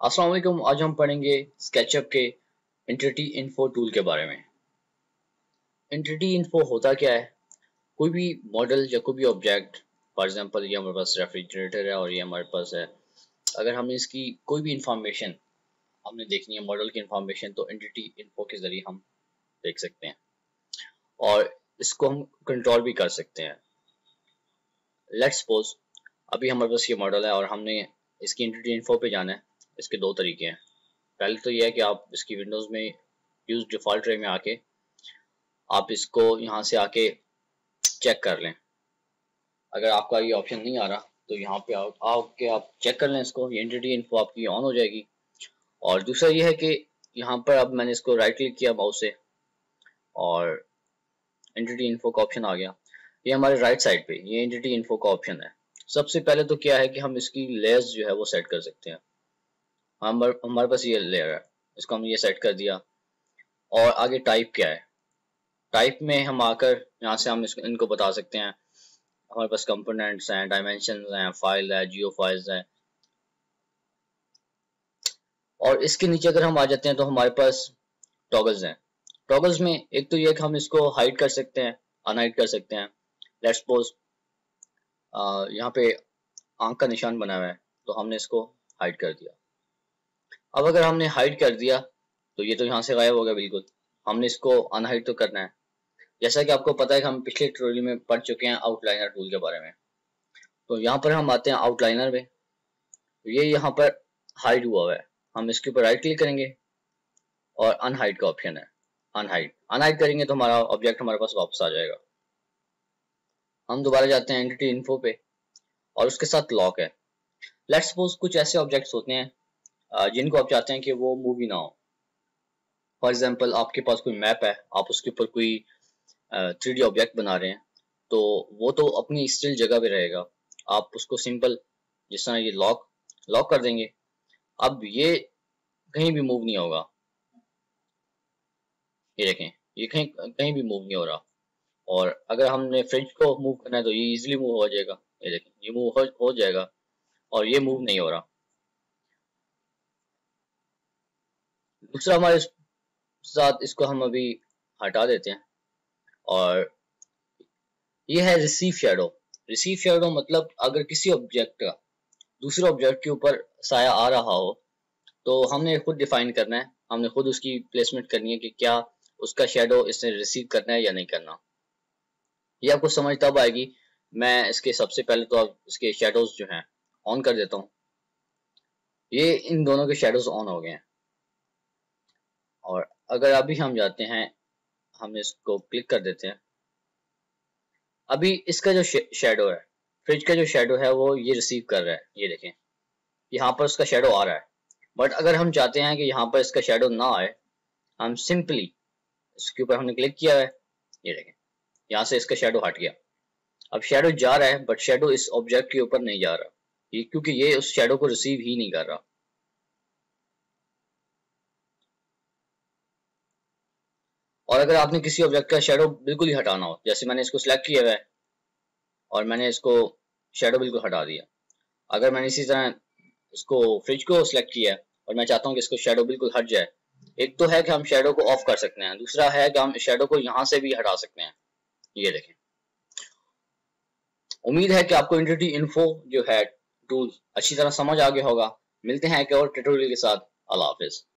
अस्सलाम आज हम पढ़ेंगे स्केचअप के इंटिटी इन्फो टूल के बारे में। इंटिटी इन्फो होता क्या है? कोई भी मॉडल या कोई भी ऑब्जेक्ट फॉर एग्जांपल ये हमारे पास रेफ्रिजरेटर है और ये हमारे पास है। अगर हमने इसकी कोई भी इंफॉर्मेशन हमने देखनी है मॉडल की इंफॉर्मेशन तो इंटिटी इन्फो के ज़रिए हम देख सकते हैं। और इसको हम कंट्रोल भी कर सकते हैं। लेट्स सपोज़ अभी हमारे पास ये मॉडल है और हमने इसकी इंटिटी इन्फो पे जाना है। इसके दो तरीके हैं। पहले तो यह है कि आप इसकी विंडोज़ में यूज़ डिफ़ॉल्ट ट्रे में आके आप इसको यहाँ से आके चेक कर लें। अगर आपका ये ऑप्शन नहीं आ रहा तो यहाँ पे आके आप चेक कर लें इसको। ये एंटिटी इन्फो आपकी ऑन हो जाएगी। और दूसरा ये है कि यहाँ पर अब मैंने इसको राइट क्लिक किया माउस से और एंटिटी इन्फो का ऑप्शन आ गया। ये हमारे राइट साइड पे, ये एंटिटी इन्फो का ऑप्शन है। सबसे पहले तो क्या है कि हम इसकी लेयर्स जो है वो सेट कर सकते हैं। हमारे पास ये लेयर है। इसको हम ये सेट कर दिया। और आगे टाइप क्या है? टाइप में हम आकर यहाँ से हम इसको इनको बता सकते हैं। हमारे पास कंपोनेंट्स हैं डायमेंशन हैं फ़ाइल है जियो फाइल्स है। और इसके नीचे अगर हम आ जाते हैं तो हमारे पास टॉगल्स हैं। टॉगल्स में एक तो ये कि हम इसको हाइड कर सकते हैं अनहाइड कर सकते हैं। लेट्स सपोज़ यहाँ पे आँख का निशान बना हुआ है तो हमने इसको हाइड कर दिया। अब अगर हमने हाइड कर दिया तो ये तो यहाँ से गायब हो गया बिल्कुल। हमने इसको अनहाइड तो करना है। जैसा कि आपको पता है कि हम पिछले ट्यूटोरियल में पढ़ चुके हैं आउटलाइनर टूल के बारे में। तो यहाँ पर हम आते हैं आउटलाइनर में ये यहाँ पर हाइड हुआ हुआ है। हम इसके ऊपर राइट क्लिक करेंगे और अनहाइड का ऑप्शन है। अनहाइड अनहाइड करेंगे तो हमारा ऑब्जेक्ट हमारे पास वापस आ जाएगा। हम दोबारा जाते हैं एंटिटी इन्फो पे और उसके साथ लॉक है। लेट्स सपोज़ कुछ ऐसे ऑब्जेक्ट्स होते हैं जिनको आप चाहते हैं कि वो मूवी ना हो। फॉर एग्ज़ाम्पल आपके पास कोई मैप है आप उसके ऊपर कोई थ्री डी ऑब्जेक्ट बना रहे हैं तो वो तो अपनी स्टिल जगह पे रहेगा। आप उसको सिंपल जिस तरह ये लॉक लॉक कर देंगे। अब ये कहीं भी मूव नहीं होगा। ये देखें ये कहीं कहीं भी मूव नहीं हो रहा। और अगर हमने फ्रिज को मूव करना है तो ये इजीली मूव हो जाएगा। ये देखें ये मूव हो, हो जाएगा। और ये मूव नहीं हो रहा। दूसरा हमारे साथ इसको हम अभी हटा देते हैं। और ये है रिसीव शेडो रिसीव शेडो मतलब अगर किसी ऑब्जेक्ट का, दूसरे ऑब्जेक्ट के ऊपर साया आ रहा हो तो हमने खुद डिफाइन करना है। हमने खुद उसकी प्लेसमेंट करनी है कि क्या उसका शेडो इसने रिसीव करना है या नहीं करना। ये आपको समझ तब आएगी। मैं इसके सबसे पहले तो आप इसके शेडोज जो हैं ऑन कर देता हूँ। ये इन दोनों के शेडोज ऑन हो गए हैं। और अगर अभी हम जाते हैं, हम इसको क्लिक कर देते हैं। अभी इसका जो शेडो है फ्रिज का जो शेडो है, वो ये रिसीव कर रहा है, ये देखें। यहाँ पर उसका शेडो आ रहा है। बट अगर हम चाहते हैं कि यहाँ पर इसका शेडो ना आए, हम सिंपली इसके ऊपर हमने क्लिक किया है, ये देखें। यहाँ से इसका शेडो हट गया। अब शेडो जा रहा है बट शेडो इस ऑब्जेक्ट के ऊपर नहीं जा रहा। ये क्योंकि ये उस शेडो को रिसीव ही नहीं कर रहा। और अगर आपने किसी ऑब्जेक्ट का शेडो बिल्कुल ही हटाना हो, जैसे मैंने इसको सिलेक्ट किया हुआ है, और मैंने इसको शेडो बिल्कुल हटा दिया, अगर मैंने इसी तरह इसको फ्रिज को सिलेक्ट किया है, और मैं चाहता हूँ कि इसको शेडो बिल्कुल हट जाए, एक तो है कि हम शेडो को ऑफ़ कर सकते हैं, दूसरा है कि हम शेडो को यहाँ से भी हटा सकते हैं, ये देखें। उम्मीद है कि आपको इंटिटी इन्फो जो है टूल अच्छी तरह समझ आ गया होगा। मिलते हैं एक और ट्यूटोरियल के साथ। अल्लाह हाफिज।